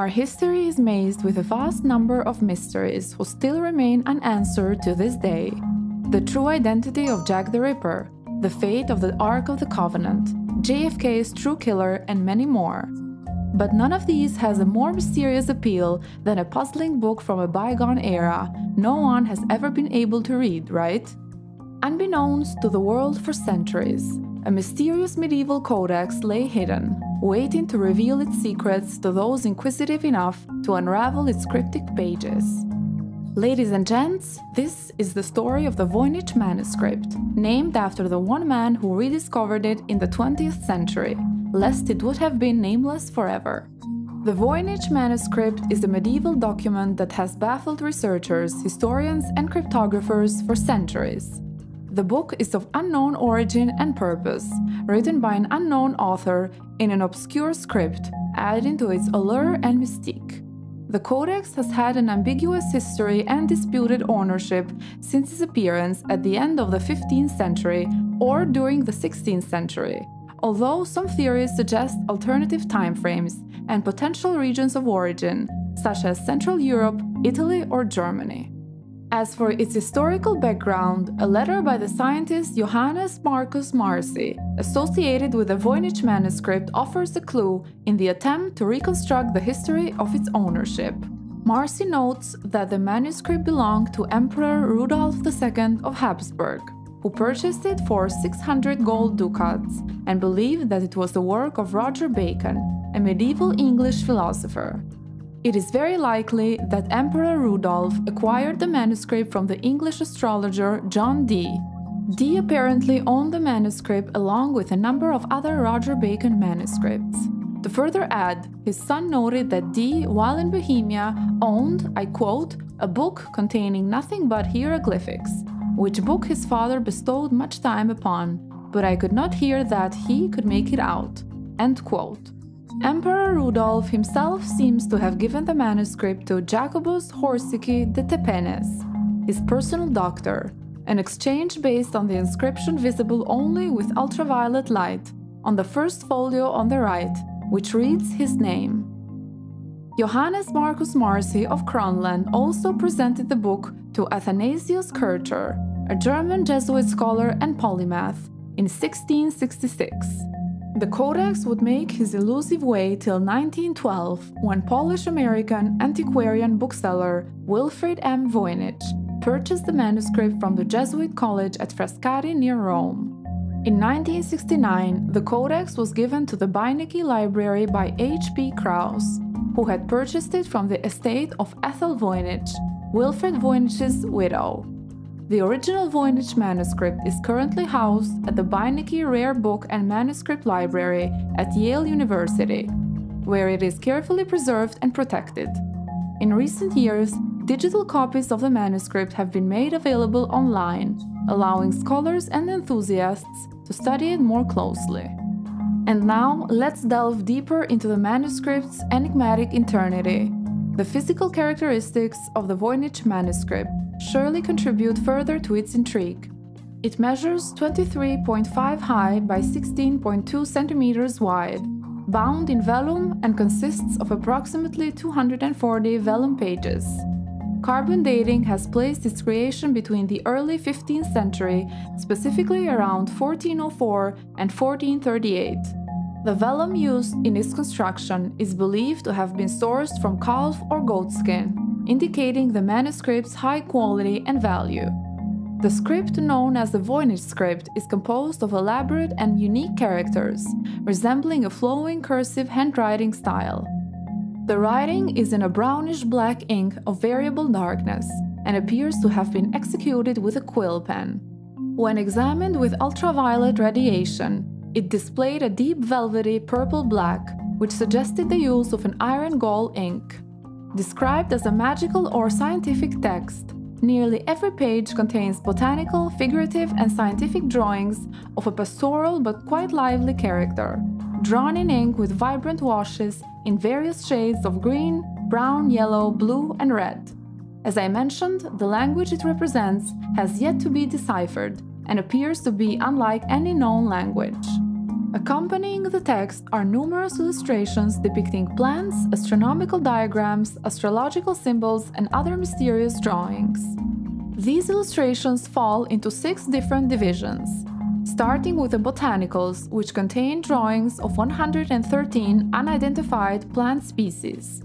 Our history is mazed with a vast number of mysteries who still remain unanswered to this day. The true identity of Jack the Ripper, the fate of the Ark of the Covenant, JFK's true killer, and many more. But none of these has a more mysterious appeal than a puzzling book from a bygone era no one has ever been able to read, right? Unbeknownst to the world for centuries, a mysterious medieval codex lay hidden, waiting to reveal its secrets to those inquisitive enough to unravel its cryptic pages. Ladies and gents, this is the story of the Voynich manuscript, named after the one man who rediscovered it in the 20th century, lest it would have been nameless forever. The Voynich manuscript is a medieval document that has baffled researchers, historians, and cryptographers for centuries. The book is of unknown origin and purpose, written by an unknown author in an obscure script, adding to its allure and mystique. The Codex has had an ambiguous history and disputed ownership since its appearance at the end of the 15th century or during the 16th century, although some theories suggest alternative timeframes and potential regions of origin, such as Central Europe, Italy, or Germany. As for its historical background, a letter by the scientist Johannes Marcus Marci, associated with the Voynich manuscript, offers a clue in the attempt to reconstruct the history of its ownership. Marci notes that the manuscript belonged to Emperor Rudolf II of Habsburg, who purchased it for 600 gold ducats and believed that it was the work of Roger Bacon, a medieval English philosopher. It is very likely that Emperor Rudolf acquired the manuscript from the English astrologer John Dee. Dee apparently owned the manuscript along with a number of other Roger Bacon manuscripts. To further add, his son noted that Dee, while in Bohemia, owned, I quote, a book containing nothing but hieroglyphics, which book his father bestowed much time upon, but I could not hear that he could make it out. End quote. Emperor Rudolf himself seems to have given the manuscript to Jacobus Horcicky de Tepenec, his personal doctor, an exchange based on the inscription visible only with ultraviolet light on the first folio on the right, which reads his name. Johannes Marcus Marci of Kronland also presented the book to Athanasius Kircher, a German Jesuit scholar and polymath, in 1666. The Codex would make his elusive way till 1912 when Polish American antiquarian bookseller Wilfrid M. Voynich purchased the manuscript from the Jesuit college at Frascati near Rome. In 1969, the Codex was given to the Beinecke Library by H.P. Kraus, who had purchased it from the estate of Ethel Voynich, Wilfrid Voynich's widow. The original Voynich manuscript is currently housed at the Beinecke Rare Book and Manuscript Library at Yale University, where it is carefully preserved and protected. In recent years, digital copies of the manuscript have been made available online, allowing scholars and enthusiasts to study it more closely. And now, let's delve deeper into the manuscript's enigmatic eternity, the physical characteristics of the Voynich manuscript, surely contribute further to its intrigue. It measures 23.5 high by 16.2 centimeters wide, bound in vellum and consists of approximately 240 vellum pages. Carbon dating has placed its creation between the early 15th century, specifically around 1404 and 1438. The vellum used in its construction is believed to have been sourced from calf or goat skin, indicating the manuscript's high quality and value. The script known as the Voynich script is composed of elaborate and unique characters, resembling a flowing cursive handwriting style. The writing is in a brownish black ink of variable darkness and appears to have been executed with a quill pen. When examined with ultraviolet radiation, it displayed a deep velvety purple black, which suggested the use of an iron gall ink. Described as a magical or scientific text, nearly every page contains botanical, figurative, and scientific drawings of a pastoral but quite lively character, drawn in ink with vibrant washes in various shades of green, brown, yellow, blue, and red. As I mentioned, the language it represents has yet to be deciphered and appears to be unlike any known language. Accompanying the text are numerous illustrations depicting plants, astronomical diagrams, astrological symbols, and other mysterious drawings. These illustrations fall into six different divisions, starting with the botanicals, which contain drawings of 113 unidentified plant species.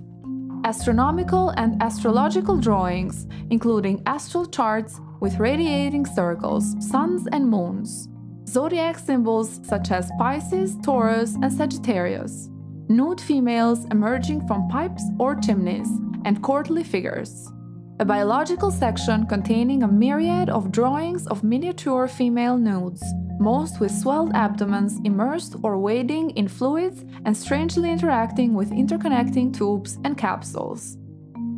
Astronomical and astrological drawings, including astral charts with radiating circles, suns and moons zodiac symbols such as Pisces, Taurus, and Sagittarius, nude females emerging from pipes or chimneys, and courtly figures. A biological section containing a myriad of drawings of miniature female nudes, most with swelled abdomens immersed or wading in fluids and strangely interacting with interconnecting tubes and capsules.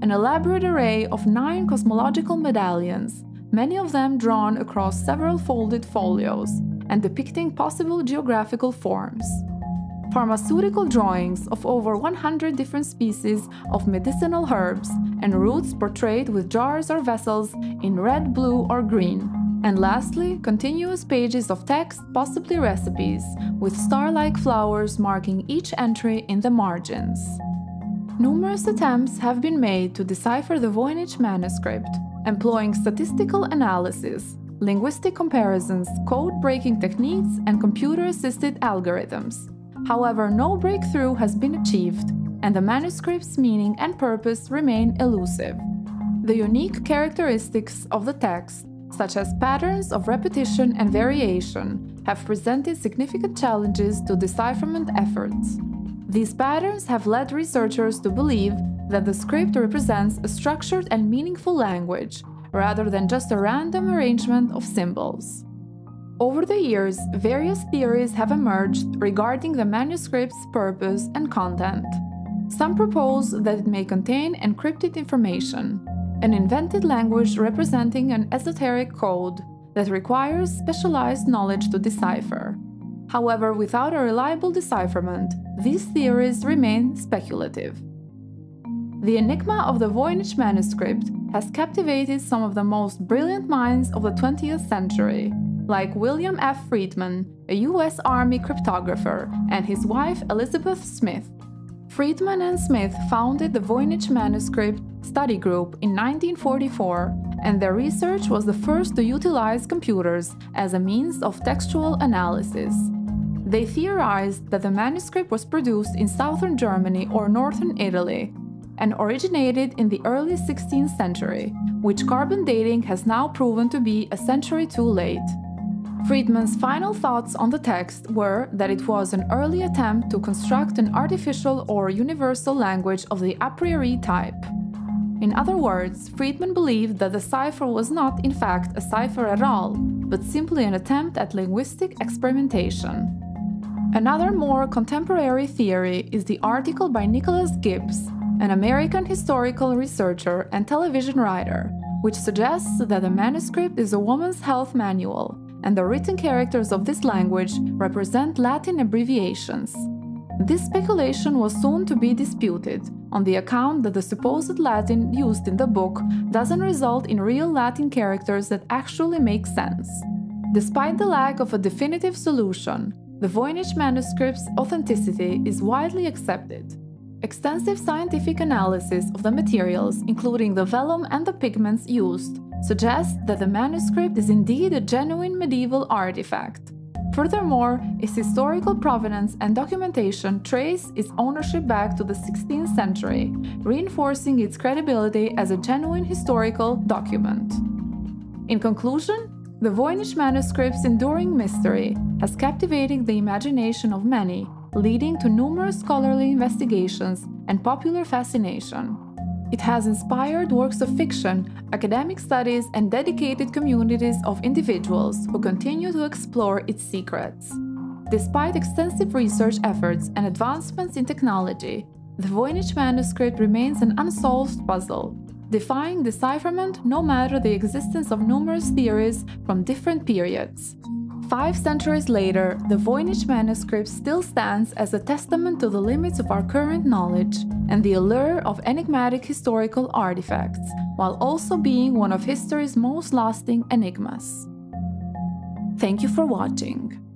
An elaborate array of nine cosmological medallions, many of them drawn across several folded folios, and depicting possible geographical forms. Pharmaceutical drawings of over 100 different species of medicinal herbs and roots portrayed with jars or vessels in red, blue, or green. And lastly, continuous pages of text, possibly recipes, with star-like flowers marking each entry in the margins. Numerous attempts have been made to decipher the Voynich manuscript, employing statistical analysis, linguistic comparisons, code-breaking techniques, and computer-assisted algorithms. However, no breakthrough has been achieved, and the manuscript's meaning and purpose remain elusive. The unique characteristics of the text, such as patterns of repetition and variation, have presented significant challenges to decipherment efforts. These patterns have led researchers to believe that the script represents a structured and meaningful language, rather than just a random arrangement of symbols. Over the years, various theories have emerged regarding the manuscript's purpose and content. Some propose that it may contain encrypted information, an invented language representing an esoteric code that requires specialized knowledge to decipher. However, without a reliable decipherment, these theories remain speculative. The enigma of the Voynich manuscript has captivated some of the most brilliant minds of the 20th century, like William F. Friedman, a US Army cryptographer, and his wife Elizabeth Smith. Friedman and Smith founded the Voynich Manuscript Study Group in 1944, and their research was the first to utilize computers as a means of textual analysis. They theorized that the manuscript was produced in southern Germany or northern Italy, and originated in the early 16th century, which carbon dating has now proven to be a century too late. Friedman's final thoughts on the text were that it was an early attempt to construct an artificial or universal language of the a priori type. In other words, Friedman believed that the cipher was not, in fact, a cipher at all, but simply an attempt at linguistic experimentation. Another more contemporary theory is the article by Nicholas Gibbs, an American historical researcher and television writer, which suggests that the manuscript is a woman's health manual, and the written characters of this language represent Latin abbreviations. This speculation was soon to be disputed, on the account that the supposed Latin used in the book doesn't result in real Latin characters that actually make sense. Despite the lack of a definitive solution, the Voynich manuscript's authenticity is widely accepted. Extensive scientific analysis of the materials, including the vellum and the pigments used, suggests that the manuscript is indeed a genuine medieval artifact. Furthermore, its historical provenance and documentation trace its ownership back to the 16th century, reinforcing its credibility as a genuine historical document. In conclusion, the Voynich manuscript's enduring mystery has captivated the imagination of many leading to numerous scholarly investigations and popular fascination. It has inspired works of fiction, academic studies, and dedicated communities of individuals who continue to explore its secrets. Despite extensive research efforts and advancements in technology, the Voynich manuscript remains an unsolved puzzle, defying decipherment no matter the existence of numerous theories from different periods. Five centuries later, the Voynich manuscript still stands as a testament to the limits of our current knowledge and the allure of enigmatic historical artifacts, while also being one of history's most lasting enigmas. Thank you for watching.